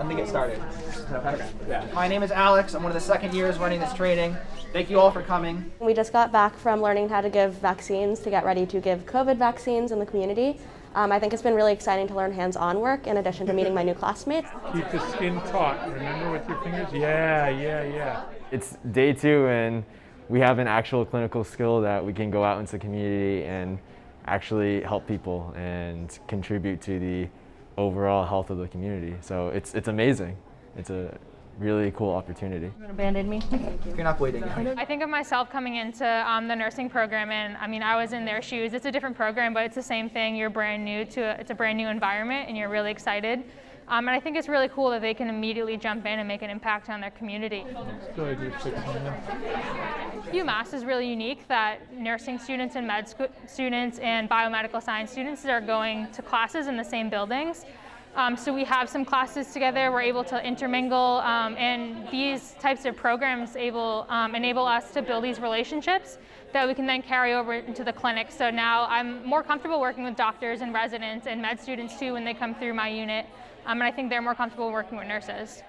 Let me get started. Okay. Yeah. My name is Alex. I'm one of the second years running this training. Thank you all for coming. We just got back from learning how to give vaccines to get ready to give COVID vaccines in the community. Um, I think it's been really exciting to learn hands-on work in addition to meeting my new classmates. Keep the skin taut. Remember with your fingers? Yeah, yeah, yeah. It's day two and we have an actual clinical skill that we can go out into the community and actually help people and contribute to the overall health of the community. So it's, it's amazing. It's a really cool opportunity. You want to band-aid me? If you're not bleeding. I think of myself coming into um, the nursing program, and I mean, I was in their shoes. It's a different program, but it's the same thing. You're brand new to a, it's a brand new environment, and you're really excited. Um, and I think it's really cool that they can immediately jump in and make an impact on their community. Good, you're fixing it. UMass is really unique that nursing students and med students and biomedical science students are going to classes in the same buildings. Um, so we have some classes together, we're able to intermingle, um, and these types of programs able, um, enable us to build these relationships that we can then carry over into the clinic. So now I'm more comfortable working with doctors and residents and med students too when they come through my unit, um, and I think they're more comfortable working with nurses.